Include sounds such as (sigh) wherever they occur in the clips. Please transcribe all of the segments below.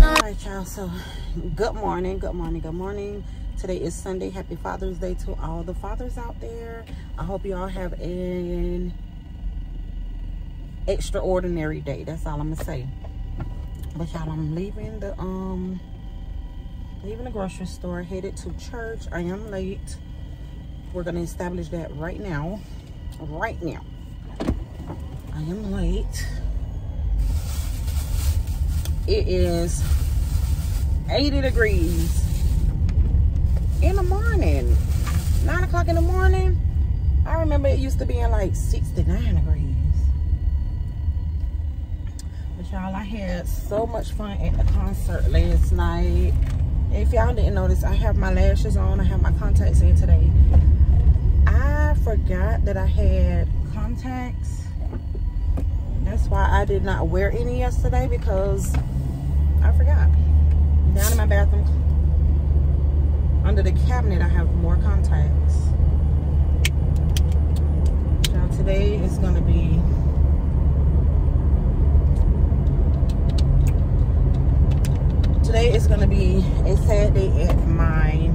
All right, y'all. So, good morning, good morning, good morning. Today is Sunday. Happy Father's Day to all the fathers out there. I hope you all have an extraordinary day. That's all I'm gonna say. But y'all, I'm leaving the um, leaving the grocery store, headed to church. I am late. We're gonna establish that right now. Right now. I am late. It is 80 degrees in the morning. 9 o'clock in the morning. I remember it used to be in like 69 degrees. But y'all, I had so much fun at the concert last night. If y'all didn't notice, I have my lashes on. I have my contacts in today. I forgot that I had contacts. That's why I did not wear any yesterday because forgot. Down in my bathroom, under the cabinet, I have more contacts. Now today is gonna be today is gonna be a sad day at my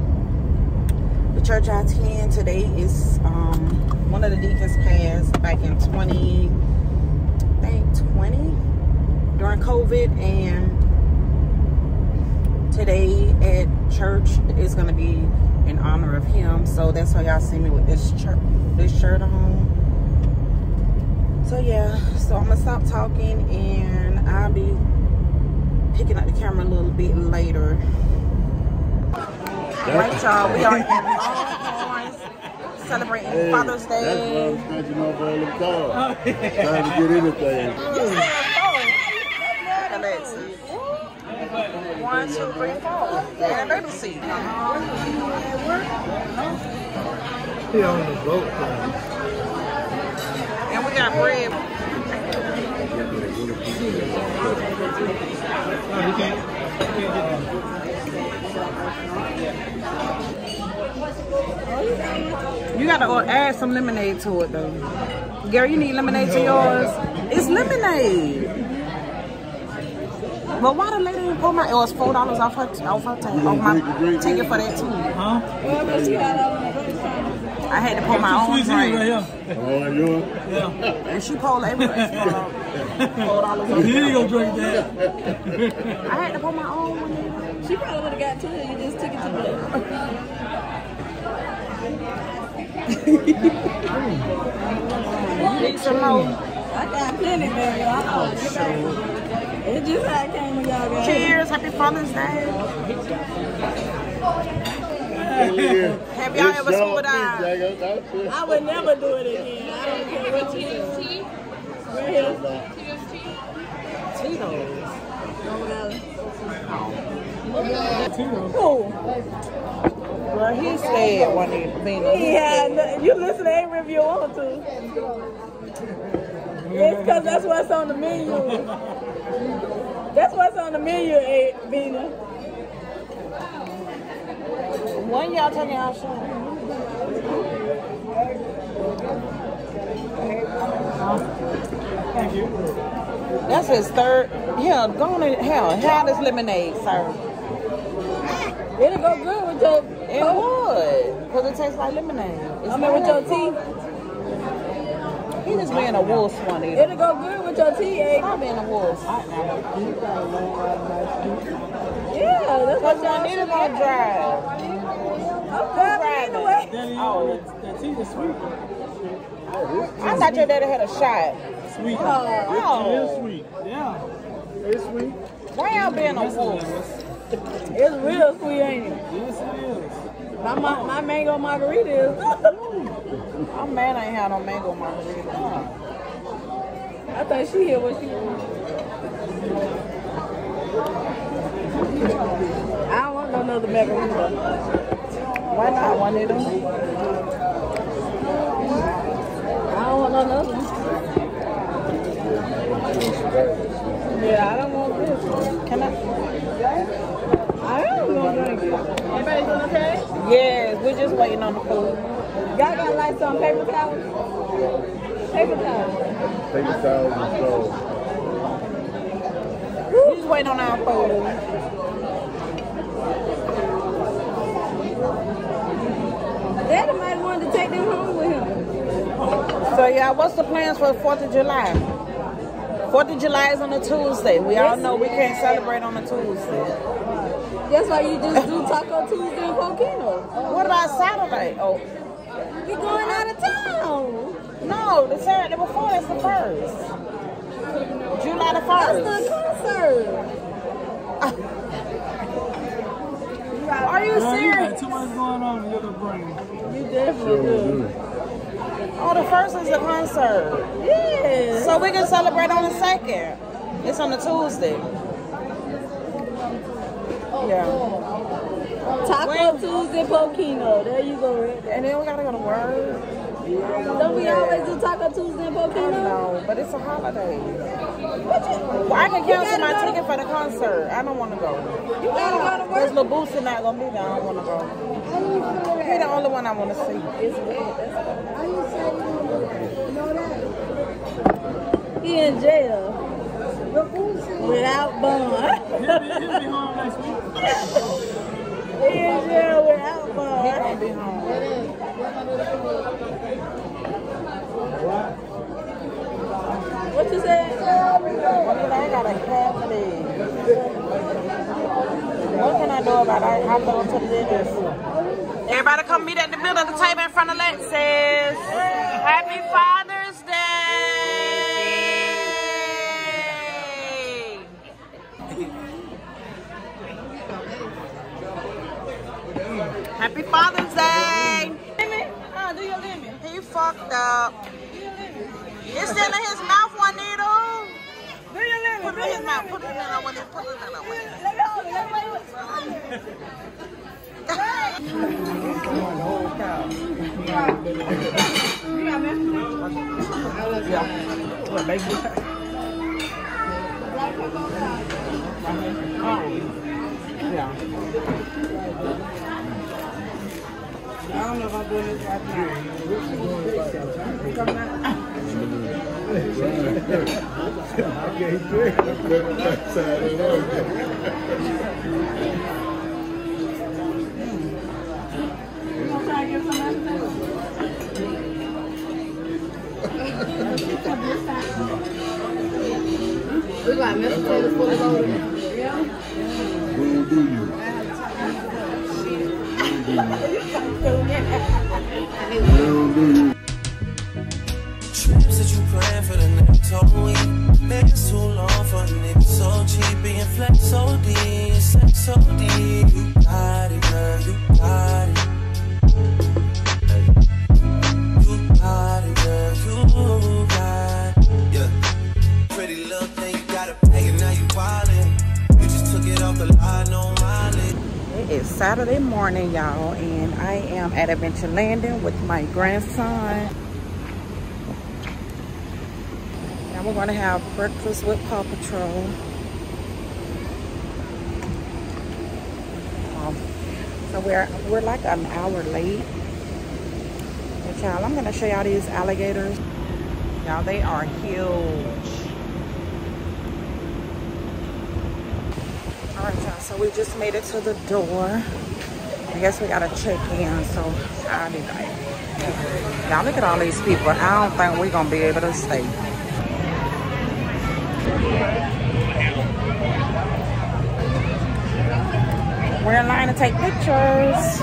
the church I attend. Today is um, one of the deacons passed back in 20, I think 20 during COVID, and today at church is gonna be in honor of him. So that's why y'all see me with this shirt, this shirt on. So yeah, so I'm gonna stop talking and I'll be picking up the camera a little bit later. All right, y'all, we are in Longhorns celebrating Hey, Father's That's why Day. I'm off all the cars. Trying to get anything. One, two, three, four. And a baby seat. He on the boat. And we got bread. No, he can't. He can't get on. You gotta uh, add some lemonade to it though. Gary, you need lemonade to yours? It's lemonade. But why the lady didn't pull my? It was four dollars off her off her ta- off my ticket for that too. Huh? I had to pull my own Sweet tea right here. Oh, yours? Yeah. and she pulled everything. Four dollars. off. He ain't gonna drink that. I had to pull my own one. She probably would have got two. You just took it to the. Need some more. I got plenty, baby. I know. Oh, It's just how came when y'all got here. Cheers! Happy Father's Day. Have y'all ever scuba dived? I would never do it again. I don't care what you do. Right here. Tito's. Who? Girl, he said one evening. Yeah, no- you listen to every review you want to. It's because that's what's on the menu. That's what's on the menu, eh, Vina. When y'all turn y'all show? Thank you. That's his third. Yeah, go on in. Hell, how does lemonade sir. It'll go good with your, It would, because it tastes like lemonade. It's I mean, with your tea. He just being a wolf one eater. It'll go good with your tea, eh? Stop being a wolf. Yeah, that's what y'all Juanita should gonna get. drive. I'm driving anyway. Daddy, Oh. that, that tea is sweet. I thought your daddy had a shot. Sweet. Oh. It is sweet. Yeah. It's sweet. Why y'all being a wolf? It's real sweet, ain't it? Yes, it is. My, my, my mango margarita is. (laughs) I'm mad I ain't had no mango margarita. I thought she here what she want. I don't want no another margarita. Why not, Juanita? I don't want no another one. Yeah, I don't want this. Can I? I am gonna drink it. Everybody doing okay? Yes, we're just waiting on the food. Y'all got like some paper towels? Paper towels. Paper towels and so. waiting on our food. Daddy might want to take them home with him. So yeah, what's the plans for the 4th of July? 4th of July is on a Tuesday. We all know we can't celebrate on a Tuesday. That's why you just do Taco Tuesday in Pokino. Oh, what about Saturday? Oh, We going out of town. no, the Saturday before is the 1st. July the first. That's 1st. the concert. Are you Girl, you got serious? too much going on in your little brain. You definitely do. Oh, the 1st is the concert. Yeah. So we can celebrate on the 2nd. It's on the Tuesday. Yeah. Taco When- Tuesday Pokino. There you go. Right there. And then we gotta go to work. Don't we always do Taco Tuesday I Pokino? know, but it's a holiday. What you, Well, I can cancel my ticket for the concert. I don't want to go. you gotta go to Because work. LaBoosa not to be there. I don't want to go. He's the only one I want to see. It's weird. That's He in jail. Without bond. He'll be, he'll be home next week. he without He going to be home. What you say? What can I do about it? I go to the dentist. Everybody come meet at the middle of the table in front of Lexus. Happy Father's Happy Father's Day! Do. He fucked up. It's still in his mouth, Juanito. Do. Put it in his mouth. Put it in his mouth. Put it in his mouth. Me it. What, baby? Yeah. I don't know if I'm doing this right We got mashed potatoes fully loaded. Saturday morning, y'all, and I am at Adventure Landing with my grandson. Now we're gonna have breakfast with Paw Patrol. Um, so we're we're like an hour late. Y'all, I'm gonna show y'all these alligators. Y'all, they are huge. All right, y'all. So we just made it to the door. I guess we gotta check in. So I'll be back. Y'all, look at all these people. I don't think we're gonna be able to stay. We're in line to take pictures.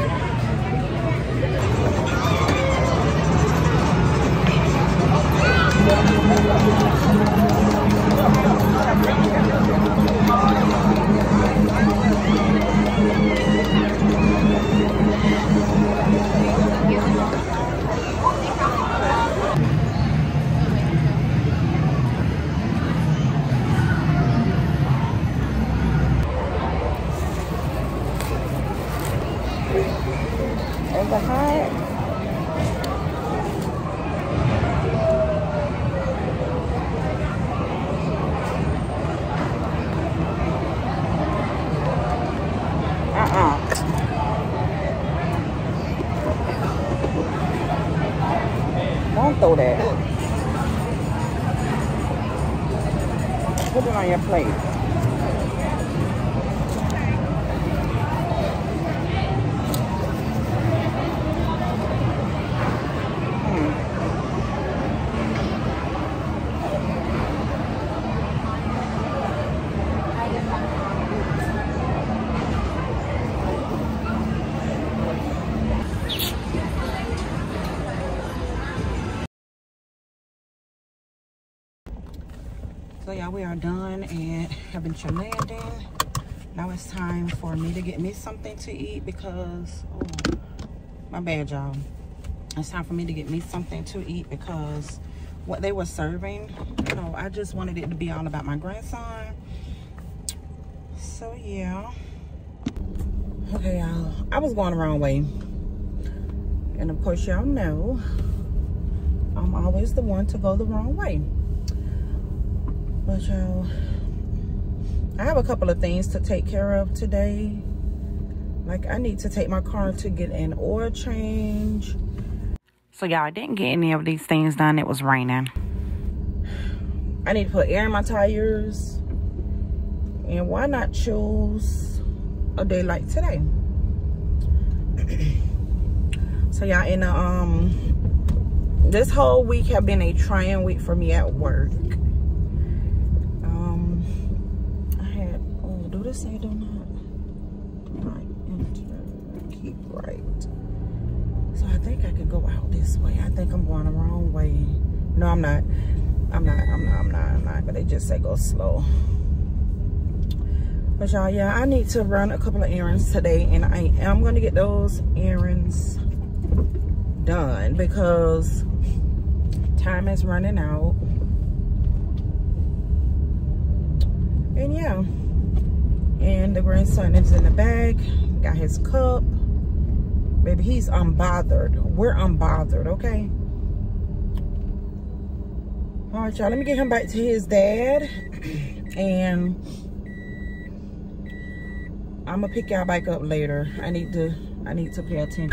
Is throw. Put it on your plate. Yeah, we are done and Adventure Landing. Now it's time for me to get me something to eat because, oh, my bad y'all. It's time for me to get me something to eat because what they were serving, you know, I just wanted it to be all about my grandson. So yeah. Okay, y'all. I was going the wrong way. And of course, y'all know I'm always the one to go the wrong way. But y'all, I have a couple of things to take care of today. Like I need to take my car to get an oil change. So y'all, I didn't get any of these things done. It was raining. I need to put air in my tires. And why not choose a day like today? (clears throat) so y'all, in the, um, this whole week have been a trying week for me at work. Um, I had, oh, do this say do not, right, enter, keep right. So I think I could go out this way. I think I'm going the wrong way. No, I'm not. I'm not, I'm not, I'm not, I'm not. But they just say go slow. But y'all, yeah, I need to run a couple of errands today. And I am going to get those errands done because time is running out. And yeah. And the grandson is in the bag. Got his cup. Baby, he's unbothered. We're unbothered, okay? All right, y'all. Let me get him back to his dad. And I'm gonna pick y'all back up later. I need to I need to pay attention.